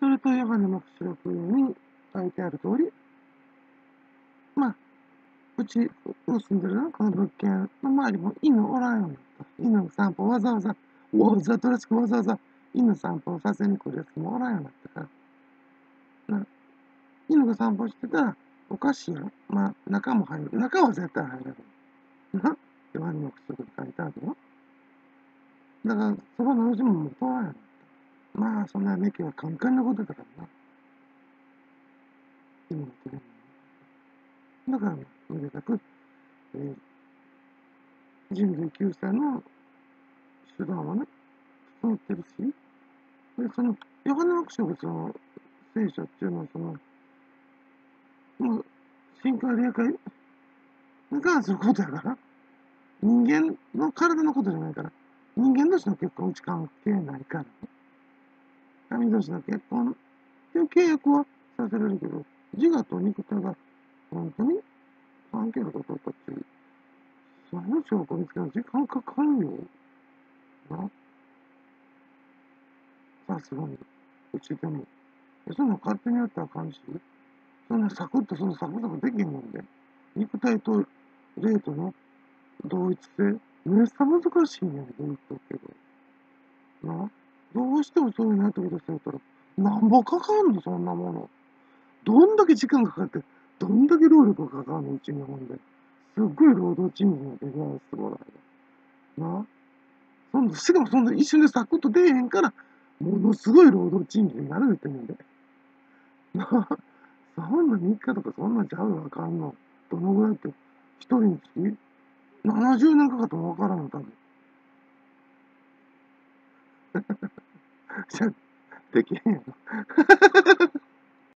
それとヨハネの出力に書いてある通り、まあ、うちの住んでるのこの物件の周りも犬おらんようになった。犬の散歩わざわざ、わざとらしくわざわざ犬散歩させに来るやつもおらんようになったから。な犬が散歩してたらおかしいよ。まあ、中も入る。中は絶対入れる。な？ヨハネの出力書いてあるよ。だから、そばの路地ももう通らんよ。まあ、そんなね、今日はカンカンなことだからな。犬の手紙だから、めでたく、えー、人類救済の手段はね、整ってるし、で、その、ヨハネ学書がその、聖書っていうのは、その、もう、深海霊界に関することやから、人間の体のことじゃないから、人間同士の結婚うち関係ないから、ね、神同士の結婚っていう契約はさせられるけど、自我と肉体が本当に関係あるかどうかっていう、その証拠見つけるの時間かかるよ。な。さすがに。うちでも。そんな勝手にやったらあかんし、そんなサクッとそのサクサクできんもんで、肉体と霊との同一性、めっさ難しいんやん、ど言っとくけど。な。どうしてもそういうのってくださったら、なんぼかかんの、そんなもの。どんだけ時間かかって、どんだけ労力がかかるのうち日本で。すっごい労働賃金が出るやつもらえ。な？そんなしかもそんな一瞬でサクッと出えへんから、ものすごい労働賃金になるって言うんで。な？そんな3日とかそんなんちゃうわかんの。どのぐらいって、一人につき？70年かかってもわからんの、多分。じゃ、できへんやろ。